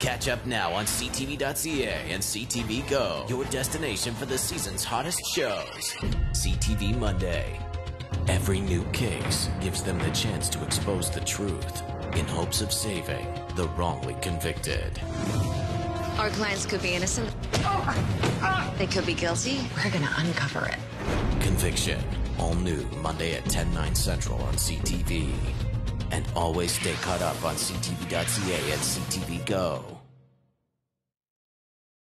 Catch up now on CTV.ca and CTV Go, your destination for the season's hottest shows. CTV Monday. Every new case gives them the chance to expose the truth in hopes of saving the wrongly convicted. Our clients could be innocent. They could be guilty. We're gonna uncover it. Conviction. All new Monday at 10, 9 central on CTV. And always stay caught up on CTV.ca and CTV Go.